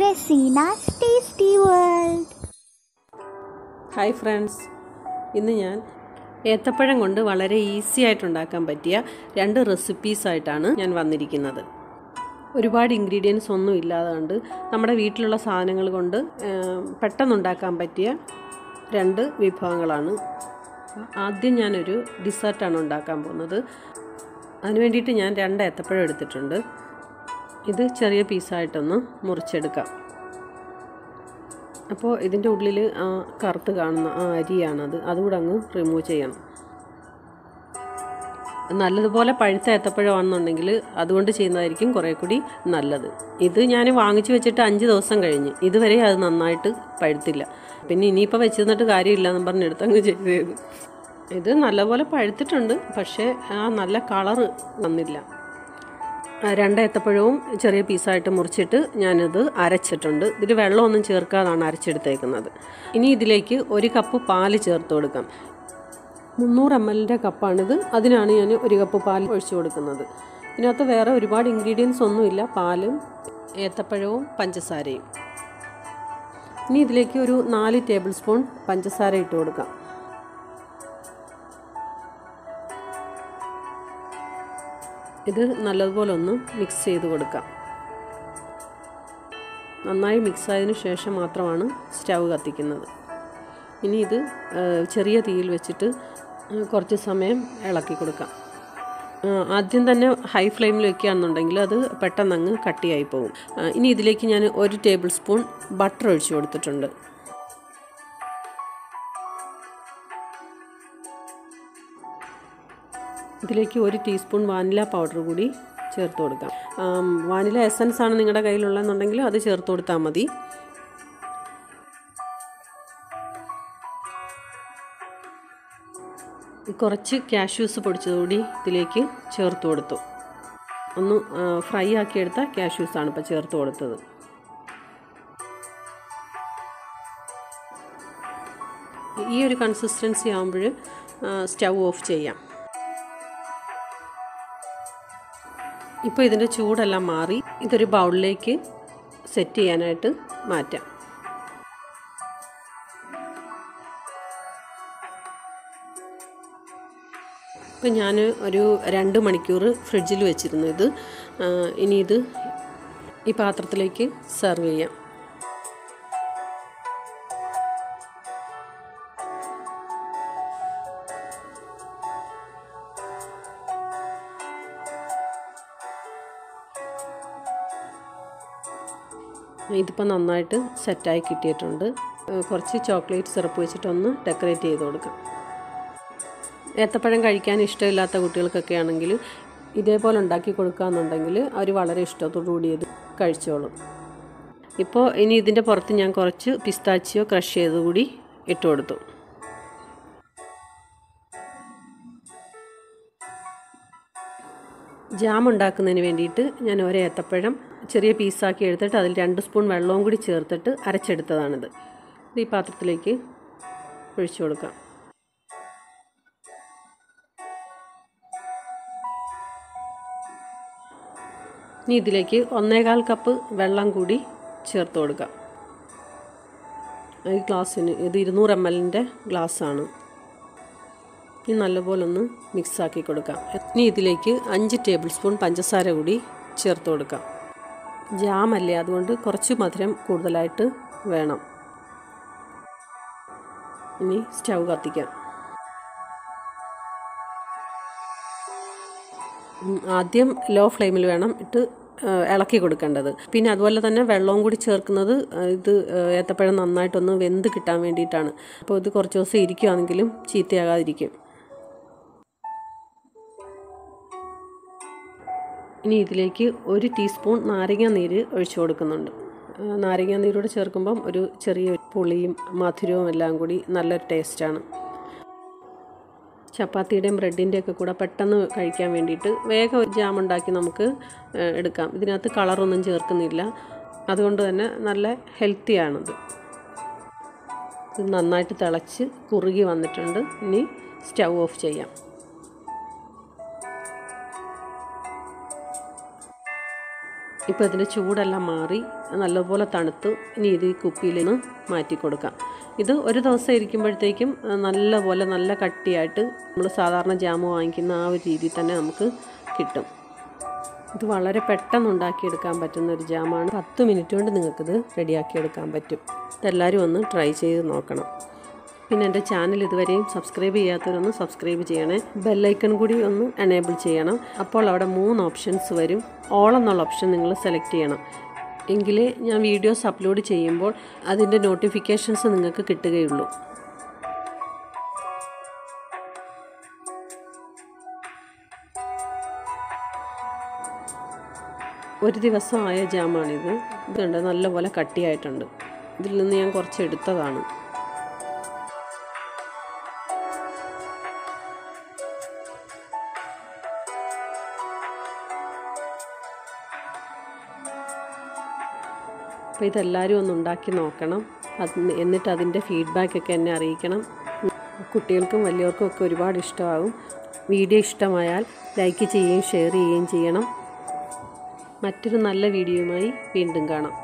Razeena's tasty world hi friends ഇന്ന് ഞാൻ ഏത്തപ്പഴം കൊണ്ട് വളരെ ഈസി ആയിട്ട് ഉണ്ടാക്കാൻ പറ്റിയ രണ്ട് റെസിപ്പീസ് റെസിപ്പീസായിട്ടാണ് ഞാൻ വന്നിരിക്കുന്നത്. ഒരുപാട് ഇൻഗ്രീഡിയൻസ് ഒന്നും ഇല്ലാതെ കൊണ്ട് നമ്മുടെ വീട്ടിലുള്ള സാധനങ്ങൾ കൊണ്ട് പെട്ടെന്നുണ്ടാക്കാൻ പറ്റിയ രണ്ട് വിഭവങ്ങളാണ്. ആദ്യം ഞാനൊരു ഡിസേർട്ടാണ് ഉണ്ടാക്കാൻ പോകുന്നത്. അതിന് വേണ്ടിയിട്ട് ഞാൻ രണ്ട് ഏത്തപ്പഴം എടുത്തിട്ടുണ്ട്. ഇത് ചെറിയ പീസായിട്ടൊന്ന് മുറിച്ചെടുക്കാം. അപ്പോൾ ഇതിന്റെ ഉള്ളിൽ ആ കറുത്ത് കാണുന്ന ആ അരിയാണത്. അതുകൂടെ അങ്ങ് റിമൂവ് ചെയ്യണം. നല്ലതുപോലെ പഴുത്ത ഏത്തപ്പഴമാണെന്നുണ്ടെങ്കിൽ അതുകൊണ്ട് ചെയ്യുന്നതായിരിക്കും കുറേ കൂടി നല്ലത്. ഇത് ഞാൻ വാങ്ങിച്ചു വെച്ചിട്ട് അഞ്ച് ദിവസം കഴിഞ്ഞ്. ഇതുവരെ അത് നന്നായിട്ട് പഴുത്തില്ല. പിന്നെ ഇനിയിപ്പോൾ വെച്ചിരുന്നിട്ട് കാര്യമില്ല എന്ന് പറഞ്ഞെടുത്ത് അങ്ങ് ചെയ്തത് ഇത് നല്ലപോലെ പഴുത്തിട്ടുണ്ട്. പക്ഷേ ആ നല്ല കളറ് വന്നില്ല. രണ്ട് ഏത്തപ്പഴവും ചെറിയ പീസായിട്ട് മുറിച്ചിട്ട് ഞാനിത് അരച്ചിട്ടുണ്ട്. ഇതിൽ വെള്ളമൊന്നും ചേർക്കാതാണ് അരച്ചെടുത്തേക്കുന്നത്. ഇനി ഇതിലേക്ക് ഒരു കപ്പ് പാൽ ചേർത്ത് കൊടുക്കാം. മുന്നൂറ് എം എല്ലിന്റെ കപ്പാണിത്. അതിനാണ് ഞാൻ ഒരു കപ്പ് പാൽ ഒഴിച്ചു കൊടുക്കുന്നത്. ഇതിനകത്ത് വേറെ ഒരുപാട് ഇൻഗ്രീഡിയൻസ് ഒന്നുമില്ല. പാലും ഏത്തപ്പഴവും പഞ്ചസാരയും. ഇനി ഇതിലേക്ക് ഒരു നാല് ടേബിൾ സ്പൂൺ പഞ്ചസാര ഇട്ട് കൊടുക്കാം. ഇത് നല്ലതുപോലെ ഒന്ന് മിക്സ് ചെയ്ത് കൊടുക്കാം. നന്നായി മിക്സായതിനു ശേഷം മാത്രമാണ് സ്റ്റവ് കത്തിക്കുന്നത്. ഇനി ഇത് ചെറിയ തീയിൽ വെച്ചിട്ട് കുറച്ച് സമയം ഇളക്കി കൊടുക്കാം. ആദ്യം തന്നെ ഹൈ ഫ്ലെയിമിൽ വെക്കുകയാണെന്നുണ്ടെങ്കിൽ അത് പെട്ടെന്ന് അങ്ങ് കട്ടിയായി പോകും ഇനി ഇതിലേക്ക് ഞാൻ ഒരു ടേബിൾ സ്പൂൺ ബട്ടർ ഒഴിച്ചു കൊടുത്തിട്ടുണ്ട്. ഇതിലേക്ക് ഒരു ടീസ്പൂൺ വാനില പൗഡർ കൂടി ചേർത്ത് കൊടുക്കാം. വാനില എസൻസ് ആണ് നിങ്ങളുടെ കയ്യിലുള്ളതെന്നുണ്ടെങ്കിൽ അത് ചേർത്ത് കൊടുത്താൽ മതി. കുറച്ച് കാഷ്യൂസ് പൊടിച്ചതുകൂടി ഇതിലേക്ക് ചേർത്ത് കൊടുത്തു. ഒന്ന് ഫ്രൈ ആക്കിയെടുത്ത കാഷ്യൂസാണ് ഇപ്പോൾ ചേർത്ത് കൊടുത്തത്. ഈ ഒരു കൺസിസ്റ്റൻസി ആകുമ്പോൾ സ്റ്റൗ ഓഫ് ചെയ്യാം. ഇപ്പോൾ ഇതിന്റെ ചൂടെല്ലാം മാറി ഇതൊരു ബൗളിലേക്ക് സെറ്റ് ചെയ്യാനായിട്ട് മാറ്റാം. ഇപ്പം ഞാൻ ഒരു രണ്ട് മണിക്കൂർ ഫ്രിഡ്ജിൽ വെച്ചിരുന്നു ഇത്. ഇനി ഇത് ഈ പാത്രത്തിലേക്ക് സെർവ് ചെയ്യാം. ഇതിപ്പോൾ നന്നായിട്ട് സെറ്റായി കിട്ടിയിട്ടുണ്ട്. കുറച്ച് ചോക്ലേറ്റ് സിറപ്പ് വെച്ചിട്ടൊന്ന് ഡെക്കറേറ്റ് ചെയ്ത് കൊടുക്കാം. ഏത്തപ്പഴം കഴിക്കാൻ ഇഷ്ടമില്ലാത്ത കുട്ടികൾക്കൊക്കെ ആണെങ്കിൽ ഇതേപോലെ ഉണ്ടാക്കി കൊടുക്കുകയെന്നുണ്ടെങ്കിൽ അവർ വളരെ ഇഷ്ടത്തോടു കൂടി ഇത് കഴിച്ചോളും. ഇപ്പോൾ ഇനി ഇതിന്റെ പുറത്ത് ഞാൻ കുറച്ച് പിസ്താച്ചിയോ ക്രഷ് ചെയ്തുകൂടി കൂടി ഇട്ട് കൊടുത്തു. ജാം ഉണ്ടാക്കുന്നതിന് വേണ്ടിയിട്ട് ഞാൻ ഒരു ഏത്തപ്പഴം ചെറിയ പീസാക്കി എടുത്തിട്ട് അതിൽ രണ്ട് സ്പൂൺ വെള്ളവും കൂടി ചേർത്തിട്ട് അരച്ചെടുത്തതാണിത്. ഇത് ഈ പാത്രത്തിലേക്ക് ഒഴിച്ചു കൊടുക്കാം. ഇനി ഇതിലേക്ക് ഒന്നേകാൽ കപ്പ് വെള്ളം കൂടി ചേർത്ത് കൊടുക്കാം. ഈ ഗ്ലാസ്സിന് ഇത് ഇരുന്നൂറ് എം എല്ലിന്റെ ഗ്ലാസ്സാണ്. ഇനി നല്ലപോലെ ഒന്ന് മിക്സ് ആക്കി കൊടുക്കാം. ഇനി ഇതിലേക്ക് അഞ്ച് ടേബിൾ സ്പൂൺ പഞ്ചസാര കൂടി ചേർത്ത് കൊടുക്കാം. ജാമല്ലേ അതുകൊണ്ട് കുറച്ച് മധുരം കൂടുതലായിട്ട് വേണം. ഇനി സ്റ്റൗ കത്തിക്കാം. ആദ്യം ലോ ഫ്ലെയിമിൽ വേണം ഇട്ട് ഇളക്കി കൊടുക്കേണ്ടത്. പിന്നെ അതുപോലെ തന്നെ വെള്ളവും കൂടി ചേർക്കുന്നത് ഇത് ഏത്തപ്പഴം നന്നായിട്ടൊന്ന് വെന്ത് കിട്ടാൻ വേണ്ടിയിട്ടാണ്. അപ്പോൾ ഇത് കുറച്ച് ദിവസം ഇരിക്കുകയാണെങ്കിലും ചീത്തയാകാതിരിക്കും. ഇനി ഇതിലേക്ക് ഒരു ടീസ്പൂൺ നാരങ്ങ നീര് ഒഴിച്ചു കൊടുക്കുന്നുണ്ട്. നാരങ്ങ നീരോട് ചേർക്കുമ്പം ഒരു ചെറിയ പുളിയും മധുരവും എല്ലാം കൂടി നല്ലൊരു ടേസ്റ്റാണ് ചപ്പാത്തിയുടെയും ബ്രെഡിന്റെ ഒക്കെ കൂടെ പെട്ടെന്ന് കഴിക്കാൻ വേണ്ടിയിട്ട് വേഗം ജാം ഉണ്ടാക്കി നമുക്ക് എടുക്കാം. ഇതിനകത്ത് കളറൊന്നും ചേർക്കുന്നില്ല. അതുകൊണ്ട് തന്നെ നല്ല ഹെൽത്തിയാണിത് ഇത് നന്നായിട്ട് തിളച്ച് കുറുകി വന്നിട്ടുണ്ട്. ഇനി സ്റ്റൗ ഓഫ് ചെയ്യാം. ഇപ്പോൾ ഇതിന്റെ ചൂടെല്ലാം മാറി നല്ലപോലെ തണുത്ത് ഇനി ഇത് ഈ കുപ്പിയിൽ നിന്ന് മാറ്റി കൊടുക്കാം ഇത് ഒരു ദിവസം ഇരിക്കുമ്പോഴത്തേക്കും നല്ലപോലെ നല്ല കട്ടിയായിട്ട് നമ്മൾ സാധാരണ ജാമ് വാങ്ങിക്കുന്ന ആ ഒരു രീതിയിൽ തന്നെ നമുക്ക് കിട്ടും. ഇത് വളരെ പെട്ടെന്ന് ഉണ്ടാക്കിയെടുക്കാൻ പറ്റുന്ന ഒരു ജാമാണ്. പത്ത് മിനിറ്റ് കൊണ്ട് നിങ്ങൾക്കിത് റെഡിയാക്കിയെടുക്കാൻ പറ്റും. ഇതെല്ലാവരും ഒന്ന് ട്രൈ ചെയ്ത് നോക്കണം. പിന്നെ എന്റെ ചാനൽ ഇതുവരെയും സബ്സ്ക്രൈബ് ചെയ്യാത്തവരൊന്ന് സബ്സ്ക്രൈബ് ചെയ്യണേ. ബെല്ലൈക്കൺ കൂടി ഒന്ന് എനേബിൾ ചെയ്യണം. അപ്പോൾ അവിടെ മൂന്ന് ഓപ്ഷൻസ് വരും. ഓൾ എന്നുള്ള ഓപ്ഷൻ നിങ്ങൾ സെലക്ട് ചെയ്യണം. എങ്കിലേ ഞാൻ വീഡിയോസ് അപ്ലോഡ് ചെയ്യുമ്പോൾ അതിന്റെ നോട്ടിഫിക്കേഷൻസ് നിങ്ങൾക്ക് കിട്ടുകയുള്ളൂ. ഒരു ദിവസം ആയ ജാമാണിത് ഇതുണ്ട് നല്ലപോലെ കട്ടിയായിട്ടുണ്ട്. ഇതിൽ നിന്ന് ഞാൻ കുറച്ച് എടുത്തതാണ്. അപ്പോൾ ഇതെല്ലാവരും ഒന്ന് ഉണ്ടാക്കി നോക്കണം. അത് എന്നിട്ട് അതിന്റെ ഫീഡ്ബാക്കൊക്കെ എന്നെ അറിയിക്കണം. കുട്ടികൾക്കും വലിയവർക്കും ഒക്കെ ഒരുപാട് ഇഷ്ടമാകും. വീഡിയോ ഇഷ്ടമായാൽ ലൈക്ക് ചെയ്യുകയും ഷെയർ ചെയ്യുകയും ചെയ്യണം. മറ്റൊരു നല്ല വീഡിയോയുമായി വീണ്ടും കാണാം.